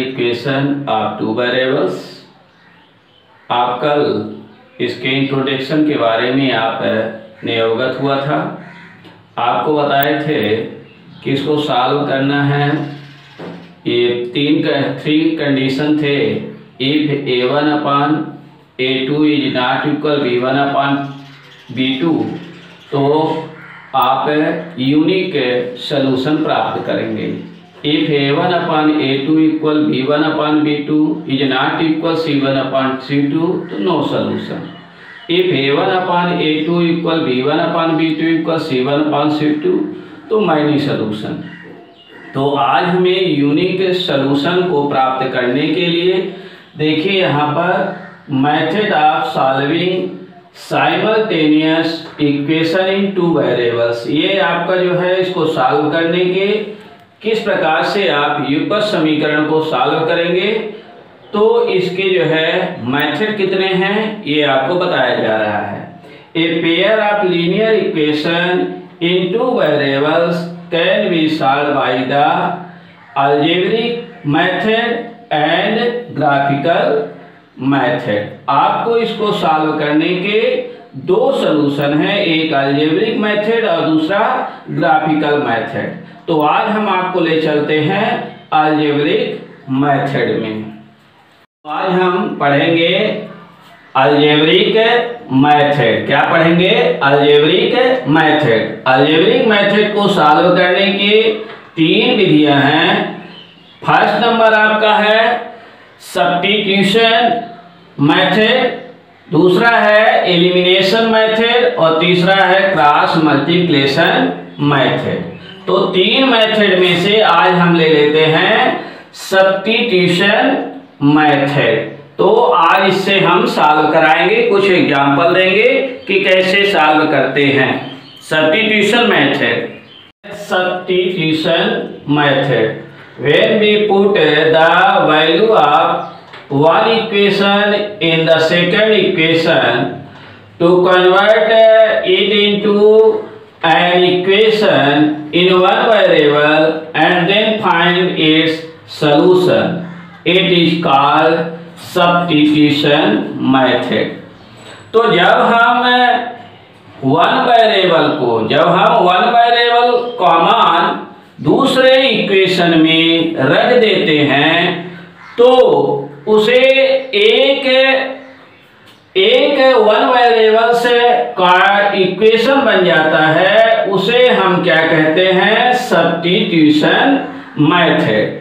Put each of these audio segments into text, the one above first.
equation of two variables. आप कल इसके इंट्रोडक्शन के बारे में आप ने अवगत हुआ था। आपको बताए थे कि इसको सॉल्व करना है। ये तीन थ्री कंडीशन थे। If a one upon a two is not equal b one upon b two तो आप यूनिक सोल्यूशन प्राप्त करेंगे। Equal b one upon b two is not equal c one upon c two तो a two equal b one upon b two equal c one upon c two तो many solution तो आज हमें unique solution को प्राप्त करने के लिए देखिए यहाँ पर method of solving simultaneous equation in two variables ये आपका जो है इसको सॉल्व करने के किस प्रकार से आप युगपत समीकरण को सॉल्व करेंगे? तो इसके जो है मेथड कितने हैं? ये आपको बताया जा रहा है। A pair of linear equation in two variables can be solve by the algebraic method and graphical method आपको इसको सॉल्व करने के दो सलूशन है, एक अलजेब्रिक मेथड और दूसरा ग्राफिकल मेथड तो आज हम आपको ले चलते हैं अलजेब्रिक मेथड में। आज हम पढ़ेंगे अलजेब्रिक मेथड क्या पढ़ेंगे? अलजेब्रिक मेथड अलजेब्रिक मेथड को सॉल्व करने की तीन विधियाँ हैं। फ़र्स्ट नंबर आपका है सब्टीट्यूशन मेथड दूसरा है एलिमिनेशन मेथड और तीसरा है क्रॉस मल्टीप्लेशन मेथड। तो तीन मेथड में से आज हम ले लेते हैं सब्टीट्यूशन मेथड। तो आज इससे हम सॉल्व कराएँगे, कुछ एग्जांपल देंगे कि कैसे सॉल्व करते हैं। Substitution method. Substitution method. When we put the value of one equation in the second equation to convert it into an equation in one variable and then find its solution it is called substitution method तो जब हम one variable को जब हम one variable का मान दूसरे equation में रख देते हैं तो उसे एक एक वन वेरिएबल से का इक्वेशन बन जाता है। उसे हम क्या कहते हैं? सब्टीट्यूशन मेथड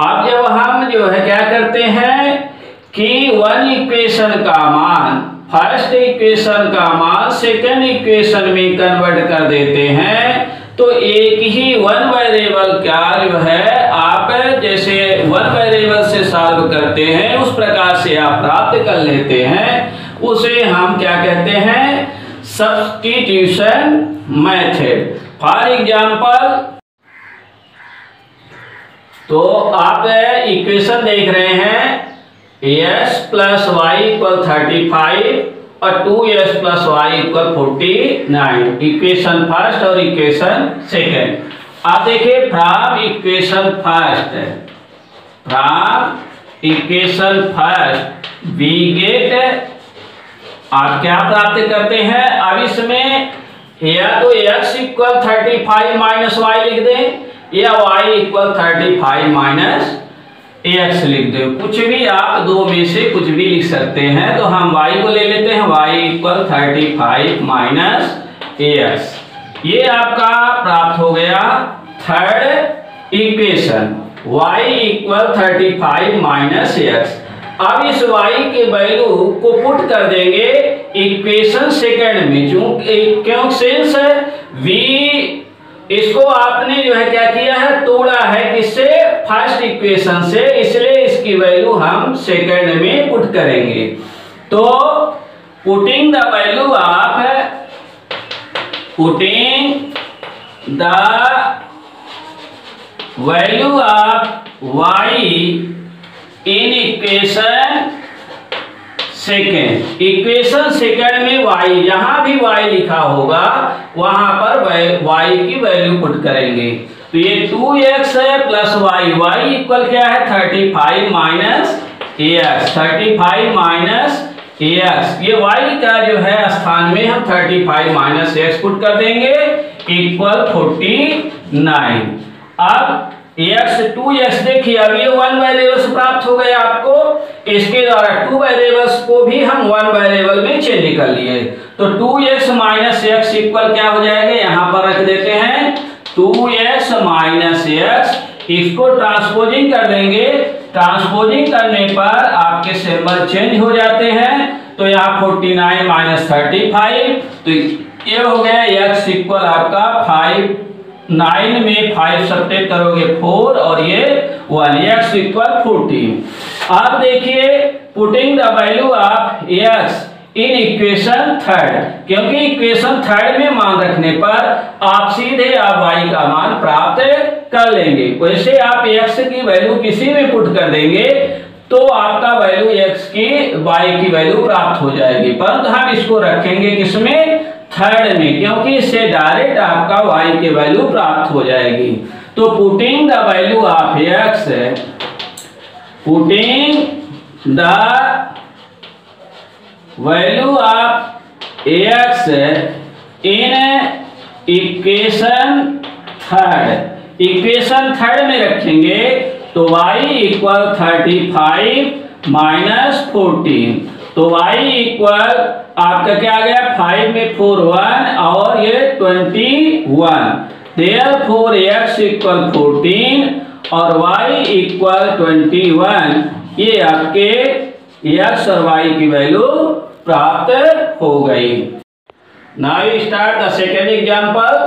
अब जब हम जो है क्या करते हैं कि वन इक्वेशन का मान फ़र्स्ट इक्वेशन का मान सेकंड इक्वेशन में कन्वर्ट कर देते हैं तो एक ही वन वेरिएबल क्या जो है आप जैसे वन वेरिएबल से सॉल्व करते हैं, उस प्रकार से आप प्राप्त कर लेते हैं। उसे हम क्या कहते हैं? सब्सटीट्यूशन मेथड फॉर एग्जांपल तो आप इक्वेशन देख रहे हैं। X plus y equal thirty five और two x plus y equal forty nine equation first और इक्वेशन सेकेंड आप देखिए from equation first from equation first we get आप क्या प्राप्त करते हैं? अब इसमें या तो x equal thirty five minus y लिख दें, या y equal thirty five minus x लिख दो। कुछ भी आप दो में से कुछ भी लिख सकते हैं तो हम y को ले लेते हैं, y equal thirty five minus x ये आपका प्राप्त हो गया third equation y equal thirty five minus x अब इस y के वैल्यू को पुट कर देंगे इक्वेशन सेकंड में। क्यों सेंस है v, इसको आपने जो है क्या किया है, तोड़ा है किससे? फ़र्स्ट इक्वेशन से। इसलिए इसकी वैल्यू हम सेकंड में पुट करेंगे। तो putting the value of putting the value of y in equation second equation second में y, जहाँ भी y लिखा होगा, वहाँ पर y की वैल्यू पुट करेंगे। तो ये टू एक्स है प्लस वाई वाई इक्वल क्या है? Thirty five minus x thirty five minus x ये वाई का जो है स्थान में हम thirty five minus x put कर देंगे इक्वल फोर्टी नाइन अब एक्स टू एक्स देखिए, अब ये वन वेरिएबल्स प्राप्त हो गए आपको। इसके द्वारा टू वेरिएबल्स को भी हम वन वेरिएबल में चेंज कर लिए। तो two x minus x equal क्या हो जाएगा? यहाँ पर रख देते हैं। टू एक्स माइनस एक्स इसको ट्रांसपोजिंग कर देंगे। ट्रांसपोजिंग करने पर आपके सिंबल चेंज हो जाते हैं। तो यहाँ forty nine minus thirty five तो ये हो गया एक्स इक्वल आपका फाइव नाइन में फाइव सब्ट्रैक्ट करोगे फोर और ये वन एक्स इक्वल फोर्टीन आप देखिए putting the value of x in equation third क्योंकि इक्वेशन थर्ड में मान रखने पर आप सीधे आप y का मान प्राप्त कर लेंगे। वैसे आप x की वैल्यू किसी में पुट कर देंगे तो आपका वैल्यू x की y की वैल्यू प्राप्त हो जाएगी। परंतु हम इसको रखेंगे किसमें? थर्ड में, क्योंकि इससे डायरेक्ट आपका y की वैल्यू प्राप्त हो जाएगी। तो putting the value of x putting the value of x in equation third equation third में रखेंगे तो y equal thirty five minus fourteen तो y इक्वल आपका क्या आ गया? फाइव में फोर वन और ये twenty one therefore x equal fourteen और y इक्वल ट्वेंटी वन ये आपके एक्स और y की वैल्यू प्राप्त हो गई। Now start the second example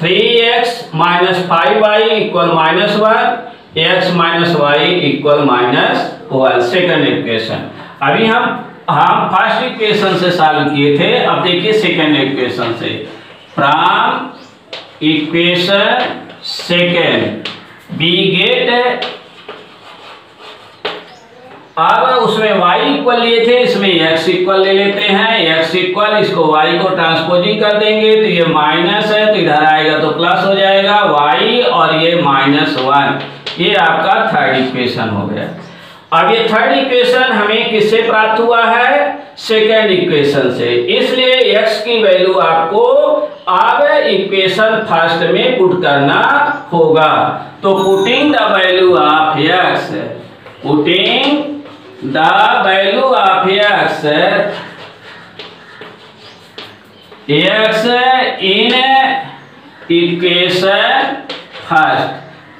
three x minus five y equal minus one x minus y equal minus one second equation अभी हम हम फ़र्स्ट इक्वेशन से सॉल्व किए थे, अब देखिए सेकेंड इक्वेशन से। From equation second we get अब उसमें y इक्वल लिए थे, इसमें x इक्वल ले लेते हैं। x इक्वल इसको y को ट्रांसपोजिंग कर देंगे तो ये माइनस है तो इधर आएगा तो प्लस हो जाएगा y, और ये माइनस वन ये आपका थर्ड इक्वेशन हो गया। अब ये थर्ड इक्वेशन हमें किससे प्राप्त हुआ है? सेकेंड इक्वेशन से। इसलिए x की वैल्यू आपको अब इक्वेशन फ़र्स्ट में पुट करना होगा। तो putting the value of x putting the value of x x in equation first.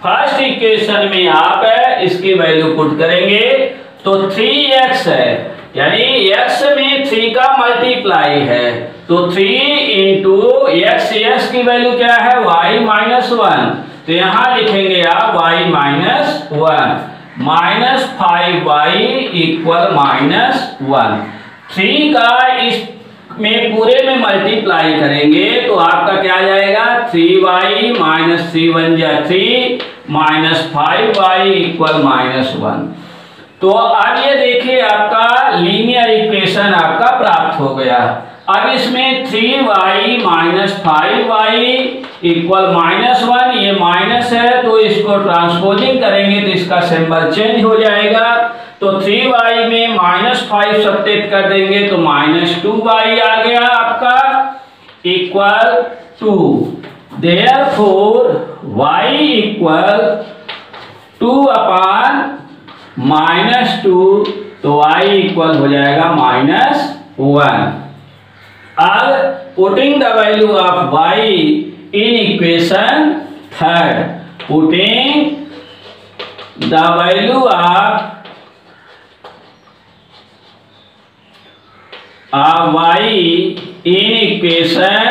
First equation में आप इसकी वैल्यू पुट करेंगे। तो थ्री एक्स है, यानी एक्स में थ्री का मल्टीप्लाई है। तो थ्री इंटू एक्स एक्स की वैल्यू क्या है? Y minus one. तो यहाँ लिखेंगे आप y minus one. Minus five y equal minus one. Three का इस में पूरे में मल्टीप्लाई करेंगे तो आपका क्या आ जाएगा? Three y minus three one या three minus five y equal minus one. तो अब ये देखिए आपका लीनियर इक्वेशन आपका प्राप्त हो गया। अब इसमें three y minus five y equal minus one ये माइनस है तो इसको ट्रांसपोजिंग करेंगे तो इसका सिंबल चेंज हो जाएगा। तो थ्री वाई में माइनस फाइव सब्टेट कर देंगे तो माइनस टू वाई आ गया आपका equal two therefore y equal two upon minus two तो वाई इक्वल हो जाएगा माइनस वन अब putting the value of y in equation third putting the value of y in equation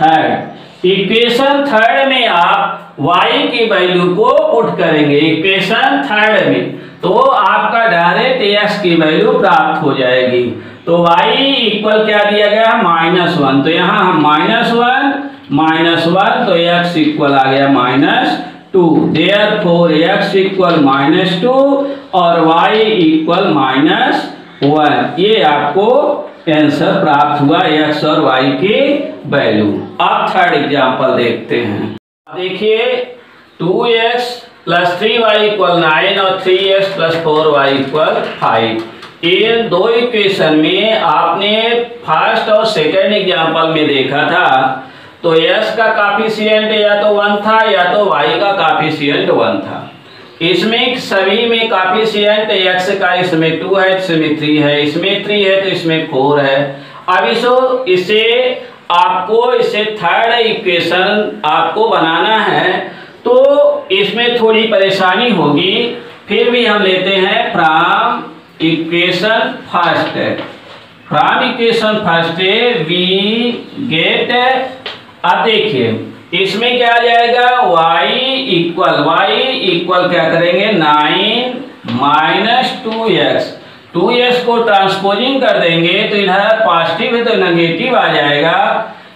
third equation third में आप y की value को put करेंगे equation third में तो आपका डायरेक्ट x की वैल्यू प्राप्त हो जाएगी। तो y इक्वल क्या दिया गया? माइनस वन तो यहाँ हम माइनस वन माइनस वन तो x इक्वल आ गया minus two therefore x equal minus two और y इक्वल माइनस वन ये आपको आंसर प्राप्त हुआ एक्स और वाई की वैल्यू अब थर्ड एग्ज़ाम्पल देखते हैं। देखिए two x plus three y equal nine और three x plus four y equal five इन दो इक्वेशन में आपने फ़र्स्ट और सेकेंड एग्ज़ाम्पल में देखा था। तो यस का काफिशियंट या तो वन था या तो वाई का काफिशियंट वन था। इसमें सभी में काफिशियंट एक्स का, इसमें टू है, इसमें थ्री है, इसमें थ्री है तो इसमें फोर है। अब इसो, इसे आपको, इसे थर्ड इक्वेशन आपको बनाना है। तो इसमें थोड़ी परेशानी होगी, फिर भी हम लेते हैं from equation first from equation first we get अब देखिए इसमें क्या आ जाएगा? y इक्वल वाई इक्वल क्या करेंगे? Nine minus two x two x को ट्रांसपोजिंग कर देंगे तो इधर पॉजिटिव है तो नेगेटिव आ जाएगा।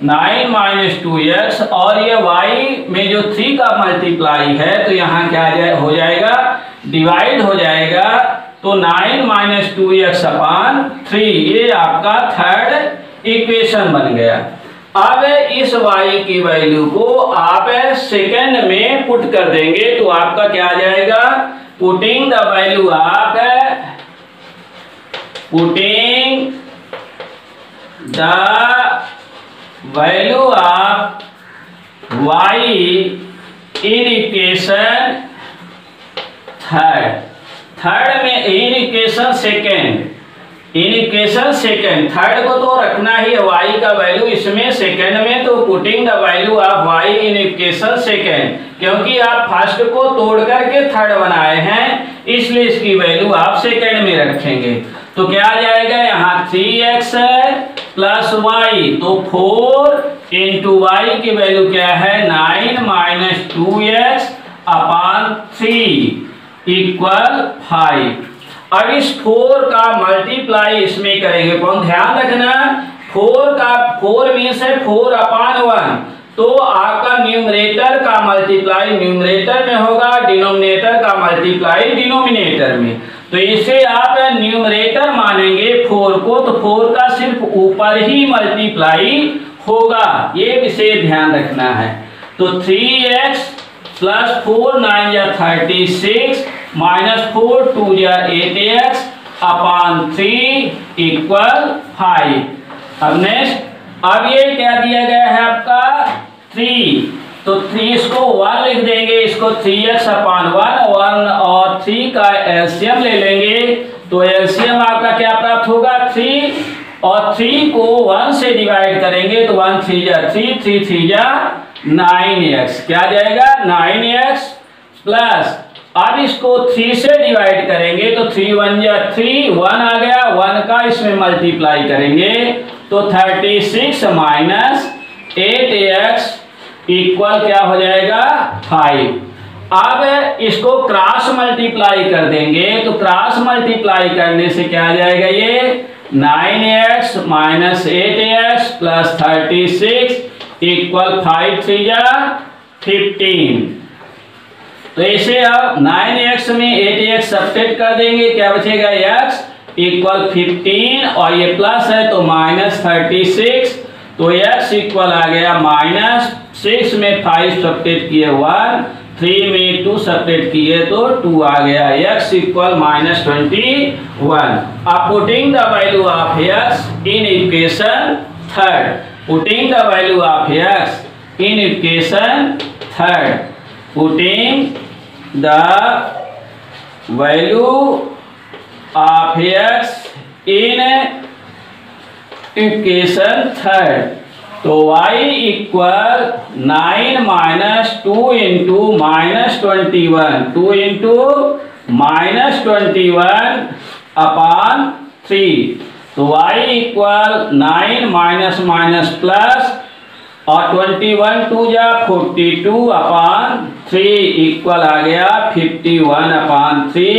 नाइन माइनस टू एक्स और ये y में जो थ्री का मल्टीप्लाई है तो यहाँ क्या जाए, हो जाएगा डिवाइड हो जाएगा। तो nine minus two x upon three, ये आपका थर्ड इक्वेशन बन गया। अब इस y की वैल्यू को आप सेकेंड में पुट कर देंगे तो आपका क्या आ जाएगा? पुटिंग द वैल्यू आप putting the value of y in equation third third में in equation second in equation second third को तो रखना ही है, y का वैल्यू इसमें सेकेंड में तो putting the value of y in equation second क्योंकि आप फ़र्स्ट को तोड़ करके थर्ड बनाए हैं, इसलिए इसकी वैल्यू आप सेकेंड में रखेंगे। तो क्या आ जाएगा, यहाँ थ्री एक्स है प्लस वाई तो फोर इंटू वाई की वैल्यू क्या है? Nine minus two x upon three equal five अब इस फोर का मल्टीप्लाई इसमें करेंगे। कौन ध्यान रखना फोर का फोर मीन्स है फोर अपान वन तो आपका न्यूमरेटर का मल्टीप्लाई न्यूमरेटर में होगा डिनोमिनेटर का मल्टीप्लाई डिनोमिनेटर में। तो इसे आप न्यूमरेटर मानेंगे फोर को। तो फोर का सिर्फ़ ऊपर ही मल्टीप्लाई होगा। ये विषय ध्यान रखना है। तो three x plus four nine या thirty six minus four two या eight x upon three equal five अब नेक्स्ट अब ये क्या दिया गया है आपका? थ्री तो थ्री इसको वन लिख देंगे, इसको three x upon one one और थ्री का एल्सियम ले लेंगे। तो एल्सियम आपका क्या प्राप्त होगा? थ्री और थ्री को वन से डिवाइड करेंगे तो वन थ्री जा थ्री थ्री थ्री जा नाइन एक्स क्या जाएगा? नाइन एक्स प्लस अब इसको थ्री से डिवाइड करेंगे तो थ्री वन या थ्री वन आ गया। वन का इसमें मल्टीप्लाई करेंगे तो thirty six minus eight x equal क्या हो जाएगा? फाइव अब इसको क्रॉस मल्टीप्लाई कर देंगे तो क्रॉस मल्टीप्लाई करने से क्या आ जाएगा ये? Nine x minus eight x plus thirty six equal five three जा फिफ्टीन। तो इसे अब नाइन एक्स में एट एक्स सब्सटेट कर देंगे, क्या बचेगा एक्स इक्वल फिफ्टीन, और ये प्लस है तो माइनस थर्टी सिक्स। तो एक्स इक्वल आ गया माइनस सिक्स में फाइव सब्सटेट किए वन। थ्री में टू सब्ट्रेट किए तो टू आ गया। X equal minus twenty one अब putting the value of x in equation third putting the value of x in equation third putting the value of x in equation third तो y equal nine minus two into minus twenty one two into minus twenty one upon three तो y equal nine minus minus plus और twenty one two जा forty two upon three equal आ गया fifty one upon three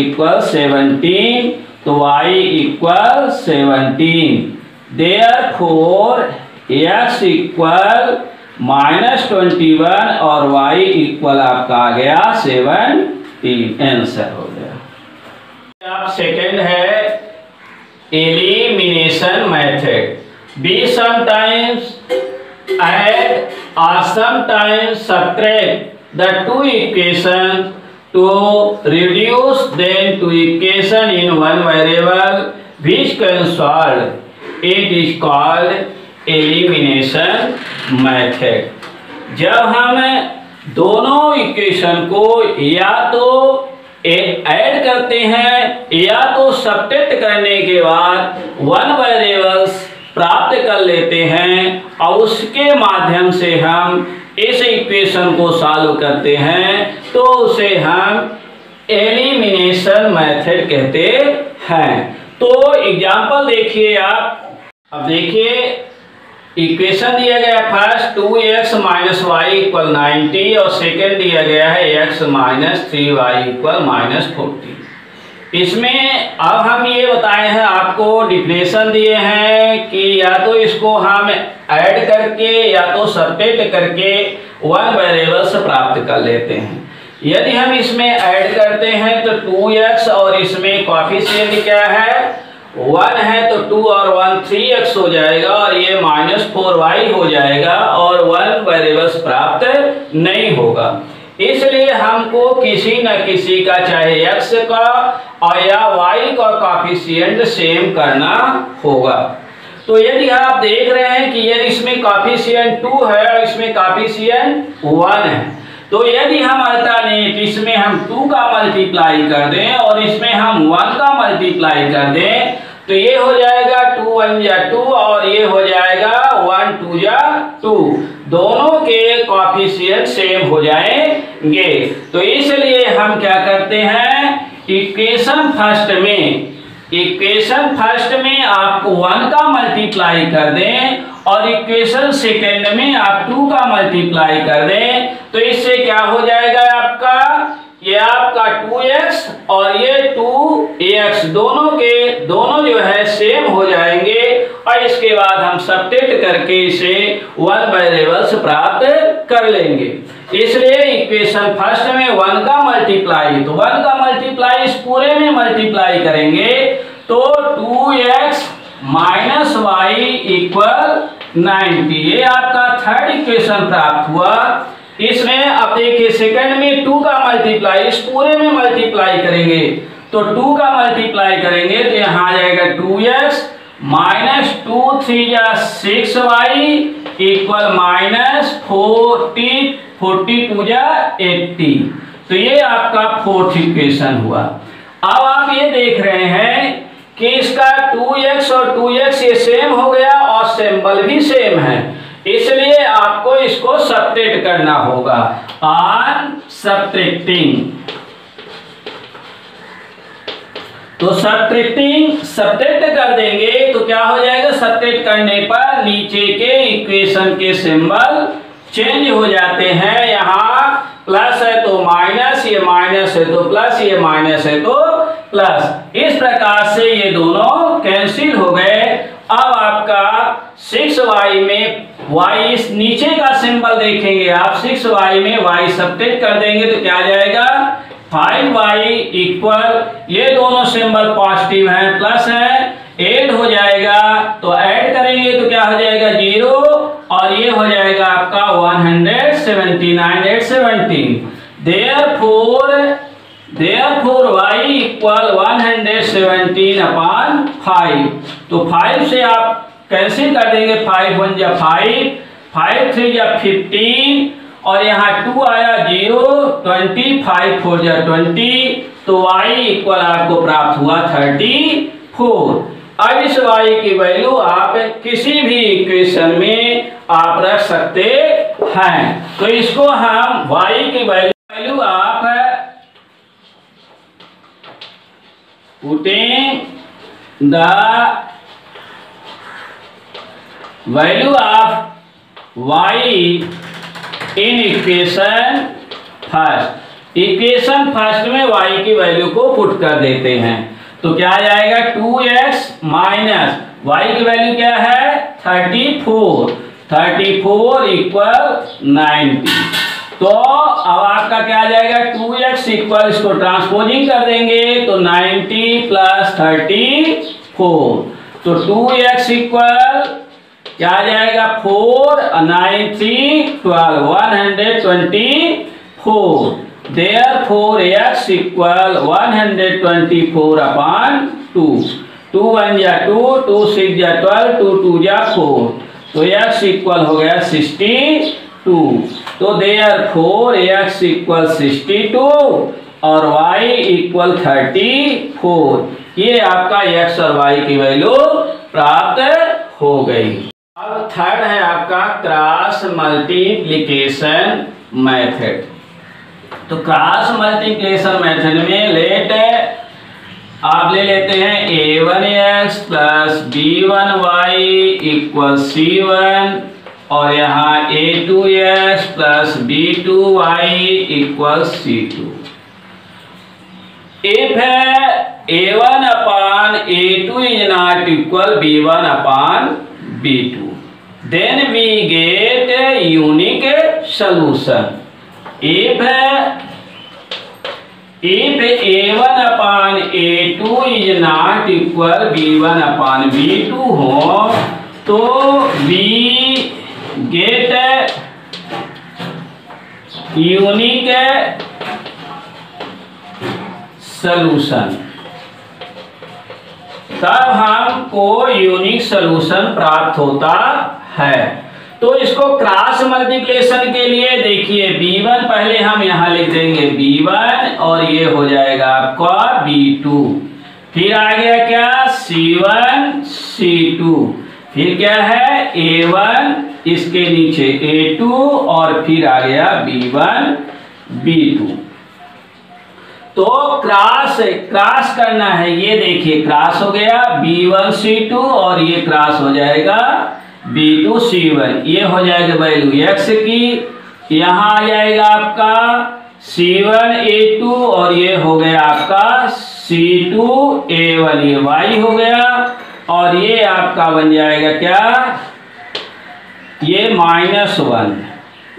equal seventeen तो y equal seventeen therefore x equal minus twenty one और y equal आपका आ गया seven T answer हो गया। आप सेकेंड है elimination method we sometimes add or sometimes subtract the two equation to reduce then to equation in one variable which can solve it is called elimination method. जब हम दोनों equation को या तो ऐड करते हैं, या तो सब्ट्रैक्ट करने के बाद वन वेरिएबल्स प्राप्त कर लेते हैं और उसके माध्यम से हम इस इक्वेशन को सॉल्व करते हैं तो उसे हम एलिमिनेशन मेथड कहते हैं तो एग्जांपल देखिए आप अब देखिए इक्वेशन दिया गया first two x minus y equal ninety और सेकेंड दिया गया है x minus three y equal minus forty इसमें अब हम ये बताए हैं, आपको डिफिनेशन दिए हैं कि या तो इसको हम ऐड करके या तो सब्ट्रैक्ट करके वन वेरिएबल से प्राप्त कर लेते हैं। यदि हम इसमें ऐड करते हैं तो टू एक्स और इसमें कॉफिशियंट क्या है? वन है तो टू और वन थ्री एक्स हो जाएगा और ये माइनस फोर वाई हो जाएगा और वन वेरिएबल्स प्राप्त नहीं होगा। इसलिए हमको किसी न किसी का चाहे एक्स का और या वाई का काफिशियंट सेम करना होगा। तो यदि आप देख रहे हैं कि यदि इसमें काफिशियंट टू है और इसमें काफिशियंट वन है तो यदि हम अल्टरनेट इसमें हम टू का मल्टीप्लाई कर दें और इसमें हम वन का मल्टीप्लाई कर दें तो ये हो जाएगा टू वन या टू और ये हो जाएगा वन, टू या टू। दोनों के कॉफिशियंट सेम हो जाएँगे। तो इसलिए हम क्या करते हैं? इक्वेशन फ़र्स्ट में इक्वेशन फ़र्स्ट में आप वन का मल्टीप्लाई कर दें और इक्वेशन सेकेंड में आप टू का मल्टीप्लाई कर दें। तो इससे क्या हो जाएगा आपका? ये आपका 2x और ये 2x दोनों के, दोनों जो है सेम हो जाएँगे। और इसके बाद हम सब्ट्रैक्ट करके इसे वन वेरिएबल्स प्राप्त कर लेंगे। इसलिए इक्वेशन फ़र्स्ट में वन का मल्टीप्लाई तो वन का मल्टीप्लाई इस पूरे में मल्टीप्लाई करेंगे तो 2x minus y equal ninety ये आपका थर्ड इक्वेशन प्राप्त हुआ। इसमें अब देखिए सेकंड में टू का मल्टीप्लाई इस पूरे में मल्टीप्लाई करेंगे। तो टू का मल्टीप्लाई करेंगे तो यहाँ आ जाएगा two x minus two three या six y equal minus forty forty two या एट्टी तो ये आपका फोर्थ इक्वेशन हुआ। अब आप ये देख रहे हैं कि इसका 2x और 2x ये सेम हो गया और सिंबल भी सेम है। इसलिए आपको इसको सब्ट्रैक्ट करना होगा। ऑन सब्ट्रैक्टिंग तो सब्ट्रैक्टिंग सब्ट्रैक्ट कर देंगे तो क्या हो जाएगा? सब्ट्रैक्ट करने पर नीचे के इक्वेशन के सिंबल चेंज हो जाते हैं। यहाँ प्लस है तो माइनस ये माइनस है तो प्लस ये माइनस है तो प्लस इस प्रकार से ये दोनों कैंसिल हो गए। अब आपका सिक्स वाई में वाई इस नीचे का सिंबल देखेंगे आप सिक्स वाई में वाई सब्ट्रैक्ट कर देंगे तो क्या जाएगा? फाइव वाई इक्वल ये दोनों सिंबल पॉजिटिव हैं प्लस है एड हो जाएगा तो ऐड करेंगे तो क्या हो जाएगा? ज़ीरो और ये हो जाएगा आपका one hundred seventy nine eight seventeen therefore therefore y equal one hundred seventeen upon five तो फाइव से आप कैंसिल कर देंगे फाइव वन या फाइव फाइव थ्री या फिफ्टीन, और यहाँ टू आया ज़ीरो, ट्वेंटी, फाइव फोर या ट्वेंटी तो वाई इक्वल आपको प्राप्त हुआ थर्टी फोर। अब इस वाई की वैल्यू आप किसी भी इक्वेशन में आप रख सकते हैं। तो इसको हम वाई की वैल्यू वैल्यू आप putting the value of y in equation first. Equation first में y की वैल्यू को पुट कर देते हैं। तो क्या आ जाएगा? टू एक्स माइनस वाई की वैल्यू क्या है? Thirty four thirty four equal ninety तो अब आपका क्या आ जाएगा? टू एक्स इक्वल इसको ट्रांसपोजिंग कर देंगे तो नाइनटी प्लस थर्टी फोर तो टू एक्स इक्वल क्या आ जाएगा? Four nine three twelve one hundred twenty four there four x equal one hundred twenty four upon two two one या two two six या twelve two two या four तो x equal हो गया sixty two तो there four x equal sixty two और y equal thirty four ये आपका x और y की वैल्यू प्राप्त हो गई। अब थर्ड है आपका क्रॉस मल्टीप्लीकेशन मेथड तो क्रॉस मल्टीप्लीकेशन मेथड में लेट आप ले लेते हैं a one x plus b one y equal c one और यहाँ a two x plus b two y equal c two if है a one upon a two is not equal b one upon b two then we get a unique solution if if a one upon a two is not equal b one upon b two हो तो B gate unique solution तब हमको unique solution प्राप्त होता है। तो इसको cross multiplication के लिए देखिए b1 पहले हम यहाँ लिख देंगे b1 और ये हो जाएगा आपका b2 फिर आ गया क्या? C1 c2 फिर क्या है? A1 इसके नीचे a2 और फिर आ गया b1 b2 तो क्रॉस, क्रास करना है। ये देखिए, क्रॉस हो गया b1 c2 और ये क्रॉस हो जाएगा बी टू सी वन ये हो जाएगा वैल्यू एक्स की। यहाँ आ जाएगा आपका सी वन ए टू और ये हो गया आपका सी टू ए वन ये वाई हो गया और ये आपका बन जाएगा क्या? ये माइनस वन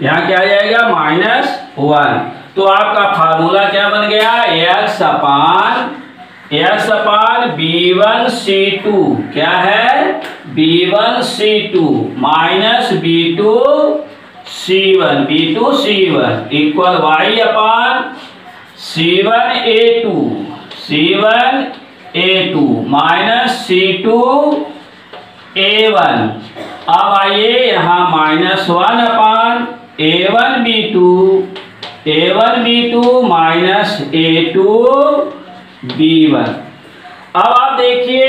यहाँ क्या आ जाएगा? माइनस वन तो आपका फार्मूला क्या बन गया? X upon x upon b one c two क्या है? B one c two minus b two c one b two c one equal y upon c one a two c one a two minus c two a one अब आइए यहाँ minus one upon a one b two a one b two minus a two b one अब आप देखिए,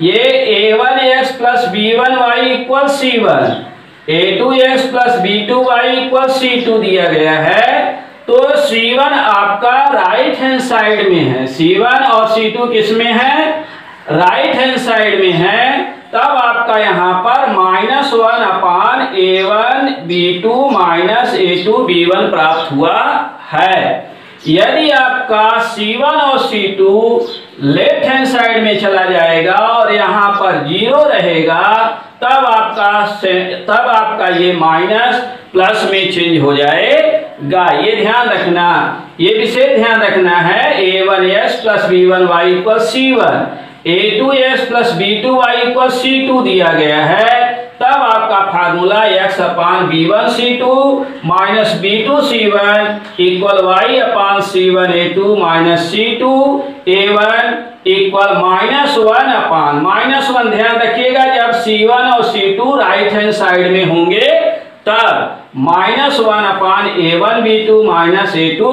ये a one x plus b one y equal c one a two x plus b two y equal c two दिया गया है। तो सी one आपका right hand side में है। सी वन और सी टू किसमें है? राइट हैंड साइड में है, तब आपका यहाँ पर minus one upon a one b two minus a two b one प्राप्त हुआ है। यदि आपका C1 और C2 लेफ़्ट हैंड साइड में चला जाएगा और यहाँ पर ज़ीरो रहेगा, तब आपका तब आपका ये माइनस प्लस में चेंज हो जाएगा। ये ध्यान रखना, ये विशेष ध्यान रखना है, a one x plus b one y equal c one. A two x plus b two y equal c two दिया गया है। तब आपका formula x upon b one c two minus b two c one equal y upon c one a two minus c two a one equal minus one upon minus one ध्यान रखिएगा, जब सी one और c two right hand side में होंगे, तब minus one upon a one b two minus a two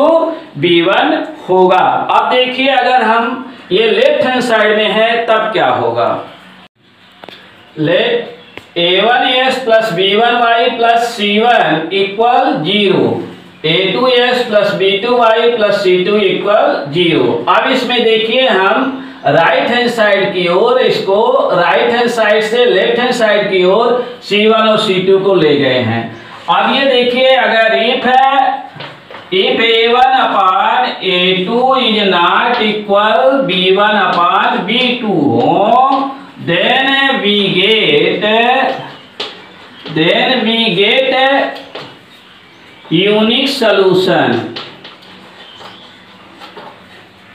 b one होगा। अब देखिए, अगर हम ये लेफ़्ट हैंड साइड में है, तब क्या होगा? Left a one x plus b one y plus c one equal zero a two x plus b two y plus c two equal zero अब इसमें देखिए हम राइट हैंड साइड की ओर इसको राइट हैंड साइड से left hand side की ओर सी वन और सी टू को ले गए हैं। अब ये देखिए, अगर इफ़ है two is not equal b one upon b two हो then we get then we get a unique solution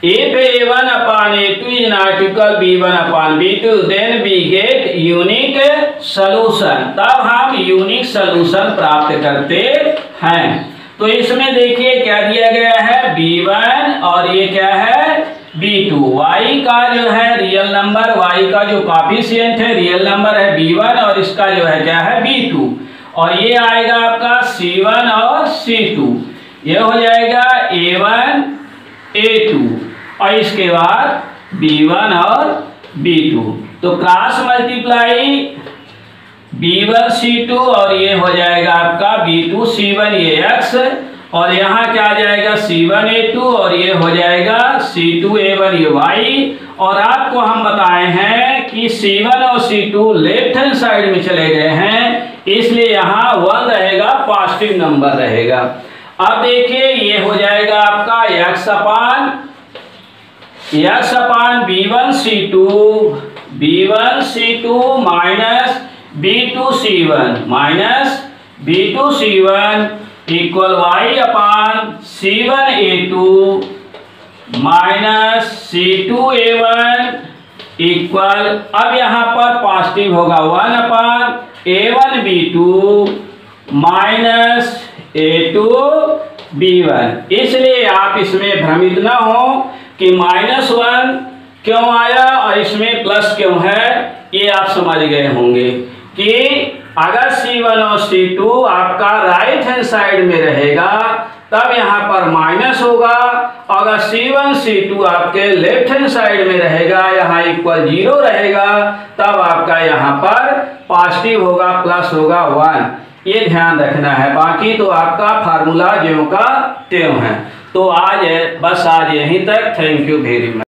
if a1 upon a2 is not equal b1 upon b2 then we get unique solution तब हम unique solution प्राप्त करते हैं तो इसमें देखिए क्या दिया गया है? B1 और ये क्या है? B2 y का जो है रियल नंबर y का जो कॉफिशियंट है रियल नंबर है b1 और इसका जो है क्या है? B2 और ये आएगा आपका c1 और c2 ये हो जाएगा a1 a2 और इसके बाद b1 और b2 तो क्रॉस मल्टीप्लाई b1 c2 और ये हो जाएगा आपका b2 c1 ये x, और यहाँ क्या आ जाएगा C1A2 और ये हो जाएगा C2A1 ये Y, और आपको हम बताए हैं कि C1 और C2 लेफ़्ट हैंड साइड में चले गए हैं, इसलिए यहाँ वन रहेगा पॉजिटिव नंबर रहेगा। अब देखिए, ये हो जाएगा आपका x upon x upon b one c two b one c two minus b two c one minus b two c one equal y upon c one a two minus c two a one equal अब यहाँ पर positive होगा one upon a one b two minus a two b one इसलिए आप इसमें भ्रमित ना हो कि माइनस वन क्यों आया और इसमें प्लस क्यों है, ये आप समझ गए होंगे। कि अगर C1 और C2 आपका राइट हैंड साइड में रहेगा, तब यहाँ पर माइनस होगा। अगर C1 C2 आपके लेफ़्ट हैंड साइड में रहेगा, यहाँ इक्वल ज़ीरो रहेगा, तब आपका यहाँ पर पॉजिटिव होगा प्लस होगा वन ये ध्यान रखना है। बाकी तो आपका फार्मूला ज्यो का त्यों है। तो आज बस आज यहीं तक। Thank you very much